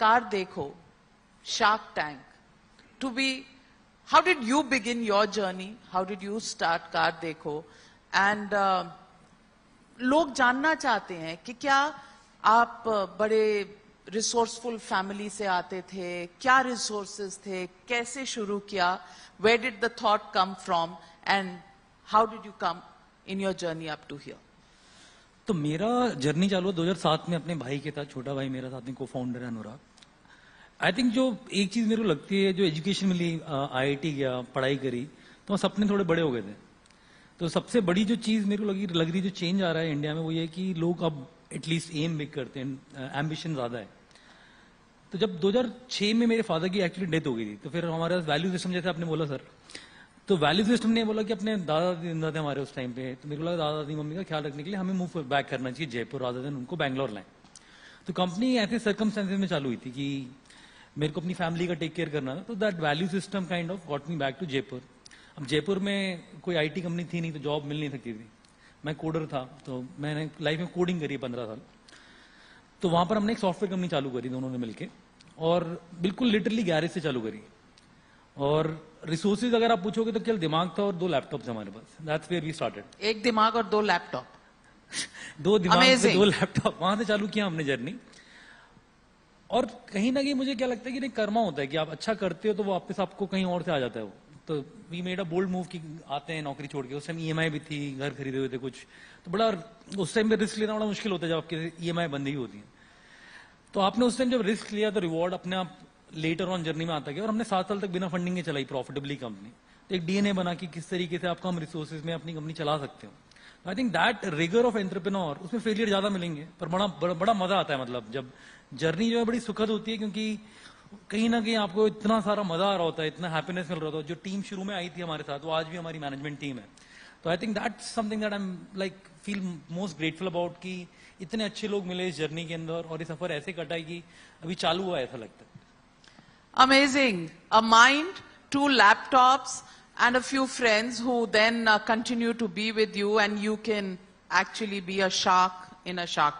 CarDekho shark tank to be how did you begin your journey how did you start CarDekho? And लोग जानना चाहते हैं कि क्या आप बड़े रिसोर्सफुल फैमिली से आते थे, क्या रिसोर्सेज थे, कैसे शुरू किया where did the thought come from and how did you come in your journey up to here तो मेरा जर्नी चालू 2007 में अपने भाई के साथ, छोटा भाई मेरा साथ में को फाउंडर है अनुराग। आई थिंक जो एक चीज़ मेरे को लगती है, जो एजुकेशन मिली आईआईटी गया, पढ़ाई करी तो सपने थोड़े बड़े हो गए थे। तो सबसे बड़ी जो चीज़ मेरे को लगी, लग रही जो चेंज आ रहा है इंडिया में, वो ये कि लोग अब एटलीस्ट एम बिग करते हैं एम्बिशन ज़्यादा है। तो जब 2006 में मेरे फादर की एक्चुअली डेथ हो गई थी तो फिर हमारा वैल्यू सिस्टम जैसे आपने बोला सर तो वैल्यू सिस्टम ने बोला कि अपने दादा दादी थे हमारे उस टाइम पे तो मेरे को लगा दादा दादी, मम्मी का ख्याल रखने के लिए हमें मूव बैक करना चाहिए जयपुर राधा दिन उनको बैंगलोर लाए। तो कंपनी ऐसे सर्कमस्टेंसेज में चालू हुई थी कि मेरे को अपनी फैमिली का टेक केयर करना था। तो that value system kind of got me back to Jaipur. अब जयपुर में कोई आईटी कंपनी थी नहीं तो जॉब मिल नहीं सकती थी। मैं कोडर था तो मैंने लाइफ में कोडिंग करी पंद्रह साल। तो वहाँ पर हमने एक सॉफ्टवेयर कंपनी चालू करी दोनों ने मिलकर और बिल्कुल लिटरली गैरेज से चालू करी। और रिसोर्सेज अगर आप पूछोगे तो केवल दिमाग था और दो लैपटॉप हमारे पास। दैट्स वेयर वी स्टार्टेड एक दिमाग और दो लैपटॉप दो दिमाग से दो लैपटॉप वहाँ से चालू किया हमने जर्नी और कहीं ना कहीं मुझे क्या लगता है कि नहीं कर्मा होता है कि आप अच्छा करते हो तो वो वापस आपको कहीं और से आ जाता है वो। तो we made a bold move कि आते हैं नौकरी छोड़ के। उस टाइम ई भी थी घर खरीदे हुए थे कुछ। तो बड़ा उस टाइम पे रिस्क लेना बड़ा मुश्किल होता है जब आपकी ई एम बंदी होती है। तो आपने उस टाइम जब रिस्क लिया तो रिवॉर्ड अपने आप लेटर ऑन जर्नी में आता गया और हमने सात साल तक बिना फंडिंग के चलाई प्रॉफिटेबली कंपनी तो एक डीएनए बना कि किस तरीके से आप कम रिसोर्सेज में अपनी कंपनी चला सकते हो। I think that rigour of entrepreneur उसमें फेलियर ज़्यादा मिलेंगे पर बड़ा बड़ा, बड़ा मज़ा आता है मतलब जब जर्नी जो है बड़ी सुखद होती है क्योंकि कहीं ना कहीं आपको इतना सारा मज़ा आ रहा होता है इतना हैप्पीनेस मिल रहा होता जो टीम शुरू में आई थी हमारे साथ वो आज भी हमारी मैनेजमेंट टीम है। तो I think that something that I am like feel most grateful about कि इतने अच्छे लोग मिले इस जर्नी के अंदर और ये सफ़र ऐसे कटा है कि अभी चालू हुआ ऐसा लगता है। Amazing. A mind, two laptops, and a few friends who then uh, continue to be with you and you can actually be a shark in a shark.